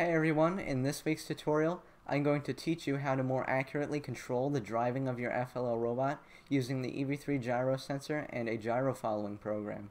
Hey everyone, in this week's tutorial, I'm going to teach you how to more accurately control the driving of your FLL robot using the EV3 gyro sensor and a gyro following program.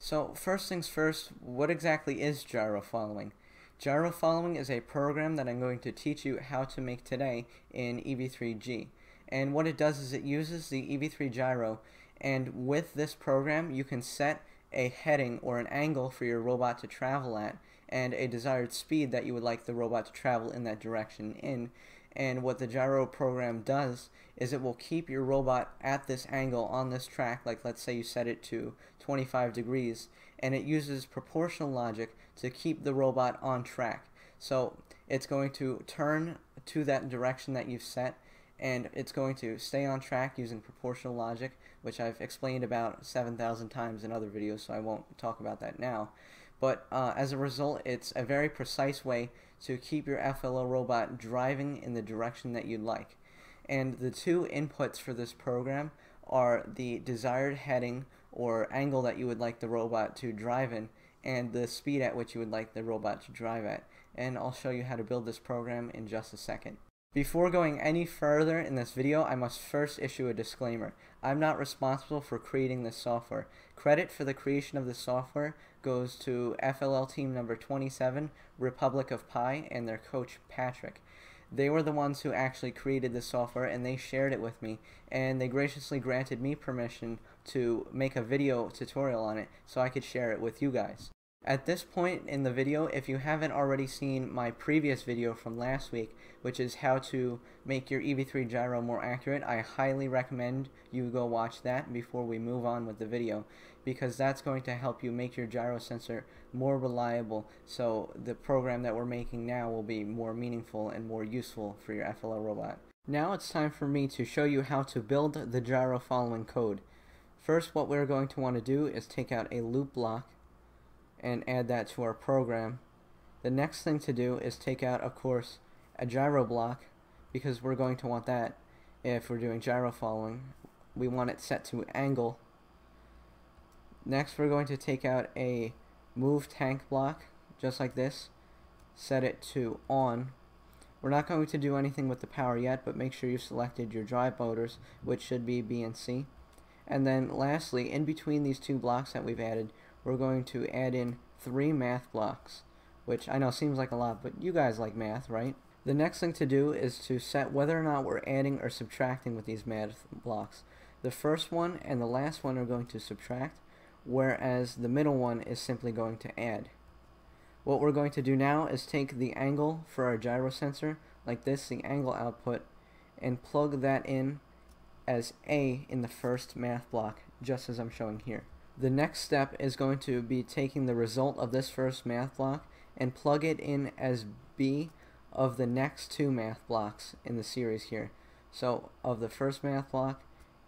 So first things first, what exactly is gyro following? Gyro following is a program that I'm going to teach you how to make today in EV3G. And what it does is it uses the EV3 gyro and with this program you can set a heading or an angle for your robot to travel at and a desired speed that you would like the robot to travel in that direction in. And what the gyro program does is it will keep your robot at this angle on this track, like let's say you set it to 25 degrees, and it uses proportional logic to keep the robot on track. So it's going to turn to that direction that you've set and it's going to stay on track using proportional logic, which I've explained about 7,000 times in other videos, so I won't talk about that now. But uh, as a result, it's a very precise way to keep your FLL robot driving in the direction that you'd like. And the two inputs for this program are the desired heading or angle that you would like the robot to drive in and the speed at which you would like the robot to drive at. And I'll show you how to build this program in just a second. Before going any further in this video, I must first issue a disclaimer. I'm not responsible for creating this software. Credit for the creation of this software goes to FLL team number 27, Republic of Pi, and their coach, Patrick. They were the ones who actually created this software and they shared it with me and they graciously granted me permission to make a video tutorial on it so I could share it with you guys. At this point in the video, if you haven't already seen my previous video from last week, which is how to make your EV3 gyro more accurate, I highly recommend you go watch that before we move on with the video, because that's going to help you make your gyro sensor more reliable, so the program that we're making now will be more meaningful and more useful for your FLL robot. Now it's time for me to show you how to build the gyro following code. First, what we're going to want to do is take out a loop block and add that to our program. The next thing to do is take out, of course, a gyro block because we're going to want that if we're doing gyro following. We want it set to angle. Next we're going to take out a move tank block just like this. Set it to on. We're not going to do anything with the power yet, but make sure you've selected your drive motors, which should be B and C. And then lastly, in between these two blocks that we've added, we're going to add in three math blocks, which I know seems like a lot, but you guys like math, right? The next thing to do is to set whether or not we're adding or subtracting with these math blocks. The first one and the last one are going to subtract, whereas the middle one is simply going to add. What we're going to do now is take the angle for our gyro sensor, like this, the angle output, and plug that in as A in the first math block, just as I'm showing here. The next step is going to be taking the result of this first math block and plug it in as B of the next two math blocks in the series here. So of the first math block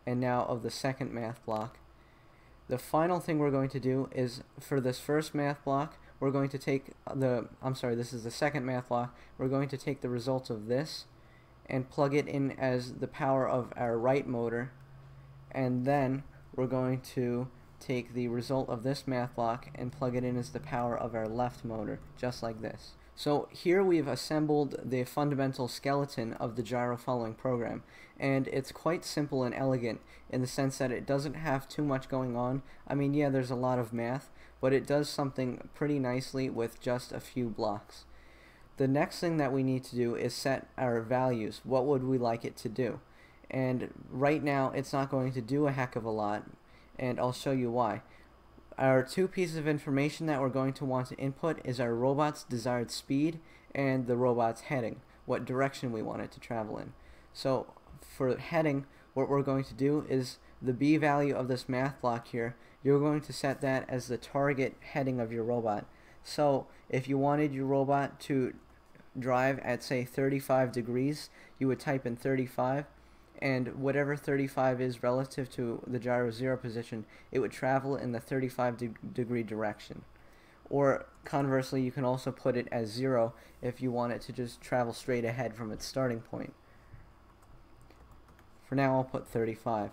and now of the second math block. The final thing we're going to do is for this first math block we're going to take the I'm sorry this is the second math block we're going to take the result of this and plug it in as the power of our right motor and then we're going to take the result of this math block and plug it in as the power of our left motor, just like this. So here we've assembled the fundamental skeleton of the gyro following program, and it's quite simple and elegant in the sense that it doesn't have too much going on. I mean, yeah, there's a lot of math, but it does something pretty nicely with just a few blocks. The next thing that we need to do is set our values. What would we like it to do? And right now, it's not going to do a heck of a lot, and I'll show you why. Our two pieces of information that we're going to want to input is our robot's desired speed and the robot's heading, what direction we want it to travel in. So for heading, what we're going to do is the B value of this math block here, you're going to set that as the target heading of your robot. So if you wanted your robot to drive at say 35 degrees, you would type in 35 and whatever 35 is relative to the gyro zero position, it would travel in the 35 de degree direction. Or conversely, you can also put it as zero if you want it to just travel straight ahead from its starting point. For now, I'll put 35.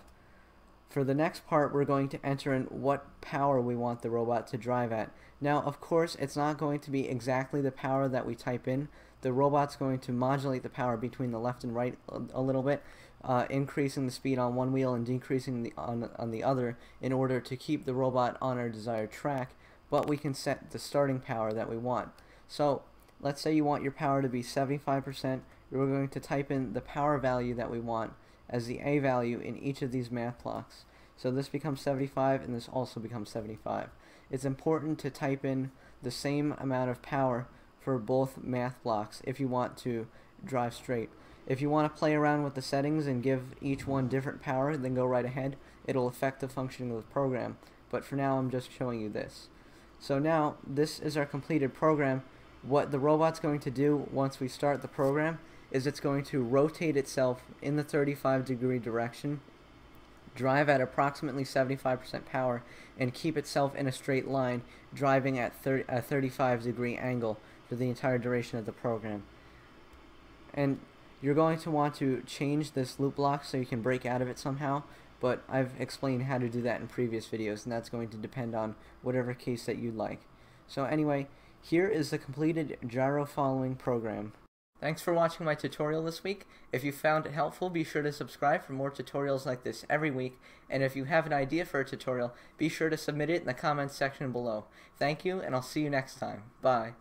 For the next part, we're going to enter in what power we want the robot to drive at. Now, of course, it's not going to be exactly the power that we type in. The robot's going to modulate the power between the left and right a, little bit, uh, increasing the speed on one wheel and decreasing the on, on the other in order to keep the robot on our desired track, but we can set the starting power that we want. So, let's say you want your power to be 75%, we're going to type in the power value that we want as the A value in each of these math blocks. So this becomes 75 and this also becomes 75. It's important to type in the same amount of power for both math blocks if you want to drive straight. If you want to play around with the settings and give each one different power, then go right ahead. It'll affect the functioning of the program. But for now, I'm just showing you this. So now, this is our completed program. What the robot's going to do once we start the program is it's going to rotate itself in the 35 degree direction, drive at approximately 75% power, and keep itself in a straight line, driving at 30, a 35 degree angle for the entire duration of the program. And you're going to want to change this loop block so you can break out of it somehow, but I've explained how to do that in previous videos, and that's going to depend on whatever case that you'd like. So anyway, here is the completed gyro following program. Thanks for watching my tutorial this week. If you found it helpful, be sure to subscribe for more tutorials like this every week. And if you have an idea for a tutorial, be sure to submit it in the comments section below. Thank you, and I'll see you next time. Bye.